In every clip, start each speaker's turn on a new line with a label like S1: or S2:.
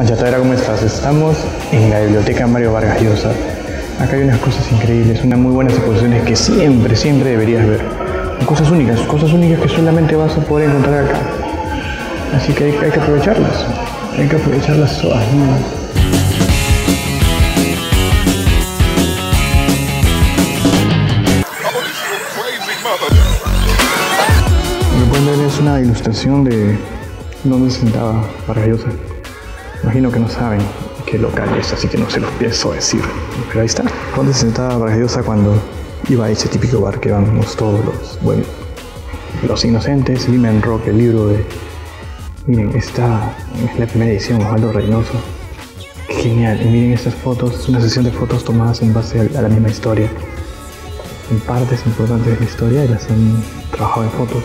S1: Machatadera, ¿cómo estás? Estamos en la biblioteca Mario Vargas Llosa. Acá hay unas cosas increíbles, unas muy buenas exposiciones que siempre, siempre deberías ver. Cosas únicas, cosas únicas que solamente vas a poder encontrar acá. Así que hay, que aprovecharlas. Hay que aprovecharlas todas. Lo que pueden ver es una ilustración de dónde se sentaba Vargas Llosa. Imagino que no saben qué local es, así que no se los pienso decir. Pero ahí está. ¿Dónde se sentaba Llosa cuando iba a ese típico bar que vamos todos los buenos? Los Inocentes, Limen Rock, el libro de... Miren, esta es la primera edición, Osvaldo Reynoso. Genial, y miren estas fotos, una sesión de fotos tomadas en base a la misma historia. En partes importantes de la historia y las han trabajado en fotos.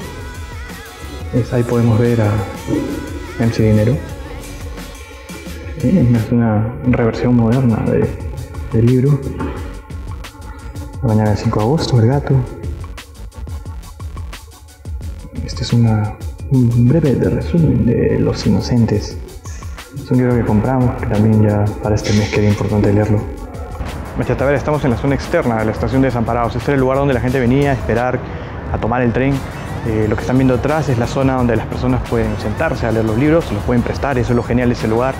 S1: Es, ahí podemos ver a MC Dinero. Es una reversión moderna de, del libro. La mañana del 5 de agosto, el gato. Este es una, un breve de resumen de Los Inocentes. Es un libro que compramos, que también ya para este mes quería importante leerlo. Machatavera, estamos en la zona externa de la estación de Desamparados. Este era el lugar donde la gente venía a esperar a tomar el tren. Eh, lo que están viendo atrás es la zona donde las personas pueden sentarse a leer los libros, los pueden prestar, eso es lo genial de ese lugar.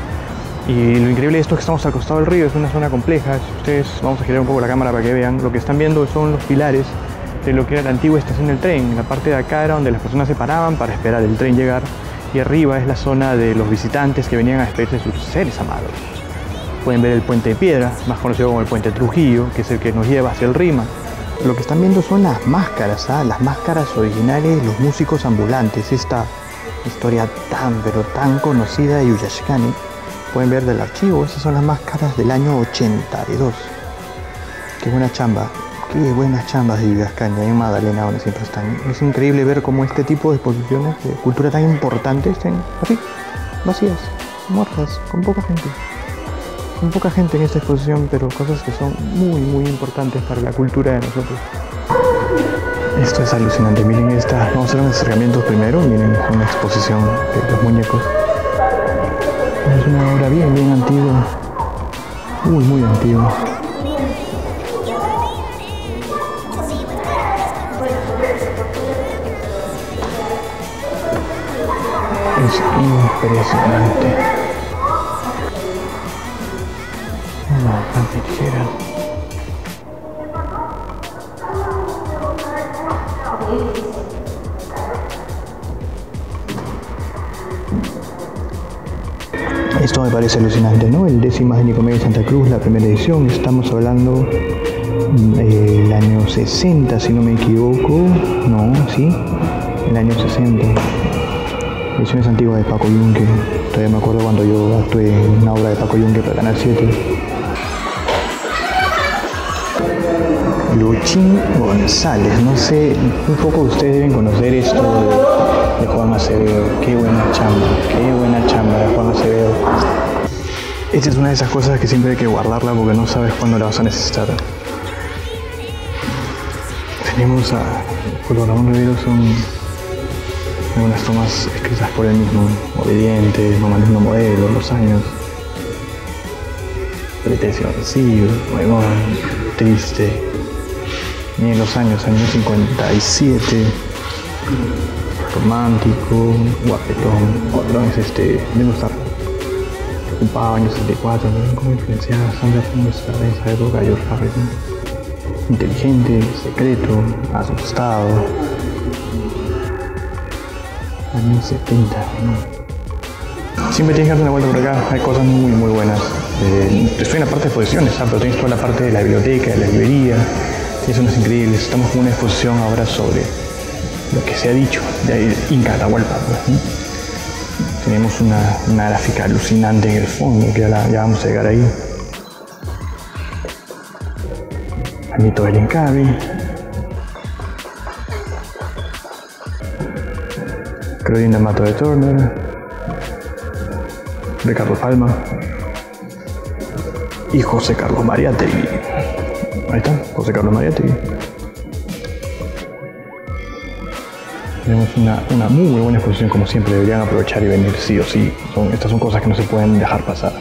S1: Y lo increíble de esto es que estamos al costado del río, es una zona compleja. Si ustedes, vamos a girar un poco la cámara para que vean, lo que están viendo son los pilares de lo que era la antigua estación del tren. La parte de acá era donde las personas se paraban para esperar el tren llegar y arriba es la zona de los visitantes que venían a despedirse de sus seres amados. Pueden ver el puente de piedra, más conocido como el puente Trujillo, que es el que nos lleva hacia el Rima. Lo que están viendo son las máscaras, ¿ah? las máscaras originales de los músicos ambulantes, esta historia tan pero tan conocida de Yuyashkani. Pueden ver del archivo, esas son las máscaras del año 82. Qué buena chamba, qué buenas chambas de Yuyashkani, ahí en Magdalena donde siempre están. Es increíble ver cómo este tipo de exposiciones de cultura tan importante estén así, vacías, muertas, con poca gente con poca gente en esta exposición, pero cosas que son muy, muy importantes para la cultura de nosotros. Esto es alucinante, miren esta, vamos a hacer un acercamiento primero, miren una exposición de los muñecos. Es una obra bien, bien antigua, muy, muy antigua. Es impresionante. No, quisiera. Esto me parece alucinante, ¿no? El décimo de Nicomedia Santa Cruz, la primera edición. Estamos hablando del año 60, si no me equivoco. No, sí, el año 60. Ediciones antiguas de Paco Yunque. Todavía me acuerdo cuando yo actué una obra de Paco Yunque para Canal 7. Luchín González, no sé, un poco ustedes deben conocer esto de, Juan Acevedo. Qué buena chamba, qué buena chamba de Juan Acevedo. Esta es una de esas cosas que siempre hay que guardarla porque no sabes cuándo la vas a necesitar. Tenemos a Julio Ramón Rivero, son algunas tomas escritas por él mismo, obediente, mamando modelo, los años, pretencioso, huevón, triste, ni en los años, años 57, romántico, guapetón, guapetón es este, me gusta, ocupado años 64, miren cómo influenciada Sandra nuestra de esa época, George Harrison, inteligente, secreto, asustado, años 70, ¿no? Siempre tienes que darte una vuelta por acá, hay cosas muy muy buenas. Eh, estoy en la parte de exposiciones, ¿sabes? pero tienes toda la parte de la biblioteca, de la librería, tienes unas increíbles. Estamos con una exposición ahora sobre lo que se ha dicho de Inca Atahualpa. pues, ¿no? Tenemos una, gráfica alucinante en el fondo, que ya, ya vamos a llegar ahí. El mito del Incavi. Claudine D'Amato de Turner. De Carlos Palma. Y José Carlos Mariátegui. Ahí está, José Carlos Mariátegui. Tenemos una, muy buena exposición, como siempre, deberían aprovechar y venir sí o sí. estas son cosas que no se pueden dejar pasar.